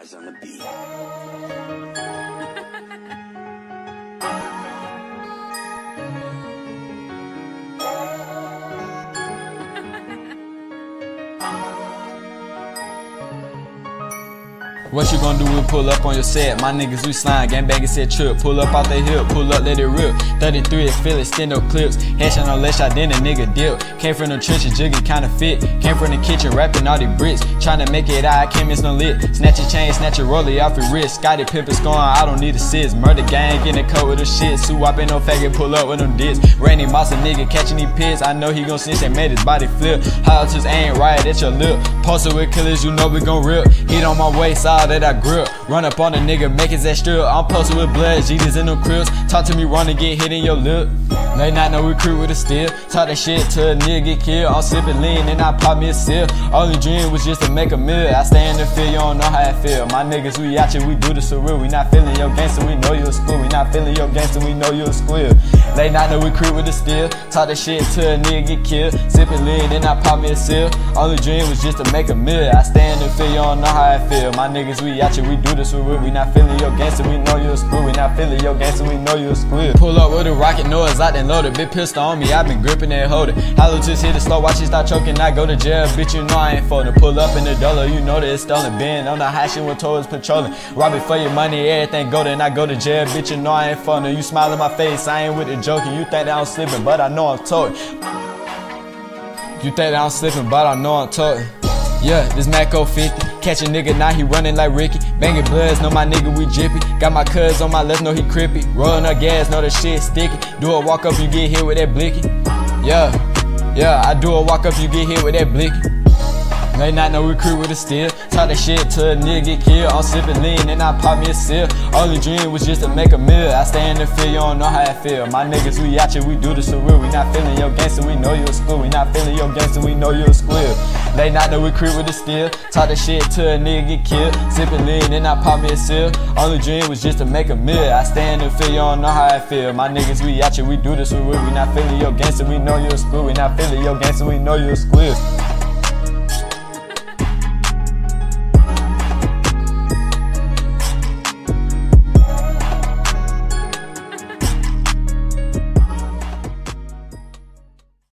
Eyes on the beat. What you gonna do? We pull up on your set. My niggas, we slime. Gang banging set trip. Pull up out the hill. Pull up, let it rip. 33 is feel it, stand up clips. Headshot no less shot, then a nigga dip. Came from the trenches, jigging kinda fit. Came from the kitchen, rapping all the bricks. Tryna make it out, I can't miss no lit. Snatch a chain, snatch a rollie off your wrist. Scottie Pippen scoring, I don't need a sis. Murder gang, getting cut with the shit. Sue ain't no faggot, pull up with them dits. Randy Moss, a nigga catching these pits. I know he gon' snitch and made his body flip. How just ain't right at your lip. Posted with killers, you know we gon' rip. Hit on my waist, all that I grip. Run up on a nigga, make his ass strip. I'm posted with blood, Jesus in them cribs. Talk to me, run and get hit in your lip. Late night, no recruit with a steel. Talk that shit to a nigga get killed. I'm sipping lean and I pop me a sip. Only dream was just to make a meal. I stay in the field, you don't know how I feel. My niggas, we out here, we do this for real. We not feeling your gangster, we know you a school. We not feeling your gangster, we know you a squeal. Late night, no recruit with a steel. Talk that shit to a nigga get killed. Sipping lean and I pop me a sip. Only dream was just to make a meal. I stay in field, you don't know how I feel. My niggas, we out here, we do this real. We not feeling your gangster, we know you a screw. We not feeling your gangster, we know you a squid. Pull up with a rocket noise out and loaded. Big pistol on me, i been gripping and holding. Hollow just hit it slow, watch it start choking. I go to jail, bitch, you know I ain't folding. Pull up in the dollar, you know that it's stolen. Been on the high shit with toys patrolling. Rob it for your money, everything go then I go to jail, bitch, you know I ain't folding. You smile in my face, I ain't with the joking. You think that I'm slipping, but I know I'm toting. You think that I'm slipping, but I know I'm toting. Yeah, this Maco 50. Catch a nigga, now he running like Ricky. Banging bloods, know my nigga, we jippy. Got my cuz on my left, know he crippy. Rolling up gas, know the shit sticky. Do a walk up, you get hit with that blicky. Yeah, yeah, I do a walk up, you get hit with that blicky. Late night, no recruit with a steel. Talk that shit to a nigga killed. I'm sipping lean and I pop me a sip. Only dream was just to make a meal. I stay in the field, you don't know how I feel. My niggas, we out here, we do this for real. We not feeling your gangster, we know you a school. We not feeling your gangster, we know you a squeal. Late night, no recruit with a steel. Talk that shit to a nigga get killed. Sipping lean and I pop me a sip. Only dream was just to make a meal. I stand the field, you don't know how I feel. My niggas, we out here, we do this we real. We not feeling your gangster, we know you're a school. We not feeling your gangster, we know you're a squeal.